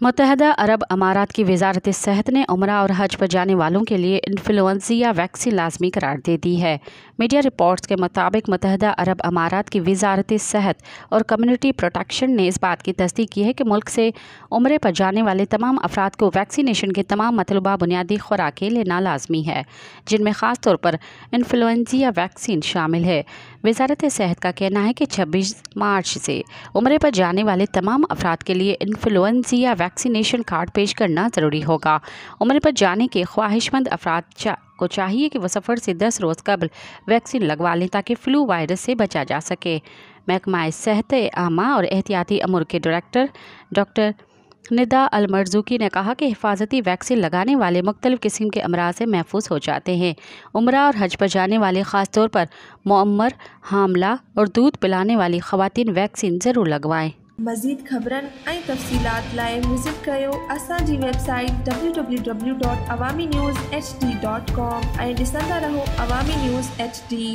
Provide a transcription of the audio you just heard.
मुतहदा अरब अमारात की वजारत सेहत ने उम्र और हज पर जाने वालों के लिए इन्फ्लुन्जिया वैक्सीन लाजमी करार दे दी है। मीडिया रिपोर्ट्स के मुताबिक मुतहदा अरब अमारात की वजारत सेहत और कम्युनिटी प्रोटेक्शन ने इस बात की तस्दीक की है कि मुल्क से उम्र पर जाने वाले तमाम अफराद को वैक्सीनेशन के तमाम मतलबा बुनियादी खुराकें लेना लाजमी है, जिनमें ख़ास तौर पर इन्फ्लुन्जिया वैक्सीन शामिल है। वजारत सेहत का कहना है कि छब्बीस मार्च से उम्र पर जाने वाले तमाम अफराद के लिए इन्फ्लुन्जिया वैक्सीनेशन कार्ड पेश करना ज़रूरी होगा। उम्र पर जाने के ख्वाहिशमंद अफराद चा, को चाहिए कि वह सफ़र से दस रोज़ कबल वैक्सीन लगवा लें ताकि फ़्लू वायरस से बचा जा सके। महकमा सेहत आमा और एहतियाती अमूर के डायरेक्टर डॉक्टर निदा अलमरजुकी ने कहा कि हिफाजती वैक्सीन लगाने वाले मुख्तलिफ़ किस्म के अमराज से महफूज हो जाते हैं। उम्र और हज पर जाने वाले ख़ास तौर पर मम्मर हामला और दूध पिलाने वाली ख़वान वैक्सीन ज़रूर लगवाएँ। मज़ीद ख़बरनि ऐं तफ़सीलात न्यूज़ एच डी।